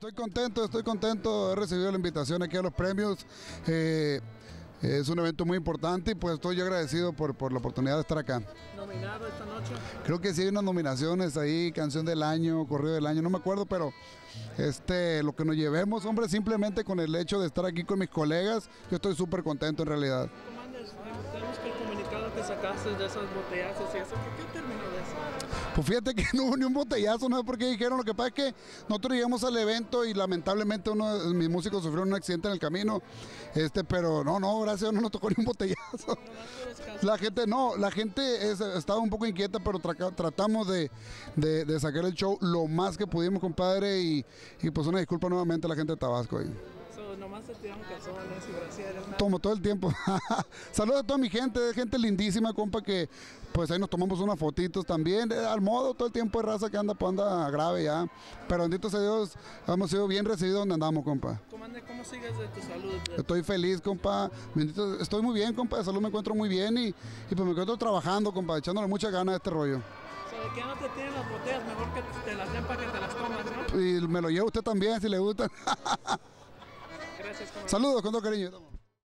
Estoy contento, estoy contento. He recibido la invitación aquí a los premios. Eh, es un evento muy importante y pues estoy agradecido por, por la oportunidad de estar acá. ¿Nominado esta noche? Creo que sí hay unas nominaciones ahí, canción del año, corrido del año, no me acuerdo, pero este, lo que nos llevemos, hombre, simplemente con el hecho de estar aquí con mis colegas, yo estoy súper contento en realidad. Comandes, tenemos que el comunicado que sacaste de esos botellazos y eso, ¿por qué? Pues fíjate que no hubo ni un botellazo, no sé por qué dijeron. Lo que pasa es que nosotros llegamos al evento y lamentablemente uno de mis músicos sufrió un accidente en el camino. Este, pero no, no, gracias no nos tocó ni un botellazo. La gente, no, la gente es- estaba un poco inquieta, pero tratamos de, sacar el show lo más que pudimos, compadre. Y, pues una disculpa nuevamente a la gente de Tabasco. Nomás se tiraron calzones y brasieres, nada. Tomo todo el tiempo. Saludos a toda mi gente, gente lindísima, compa, que pues ahí nos tomamos unas fotitos también. eh, Al modo, todo el tiempo de raza que anda, pues anda grave ya. Pero bendito sea Dios, hemos sido bien recibidos donde andamos, compa. Comandante, ¿cómo sigues de tu salud? Estoy feliz, compa. Bendito, estoy muy bien, compa. De salud me encuentro muy bien y, y pues me encuentro trabajando, compa, echándole muchas ganas a este rollo. So, de que ya no te tienen las botellas, mejor que te las den para que te las tomas, ¿no? Y me lo lleva usted también, si le gusta. Saludos con todo cariño.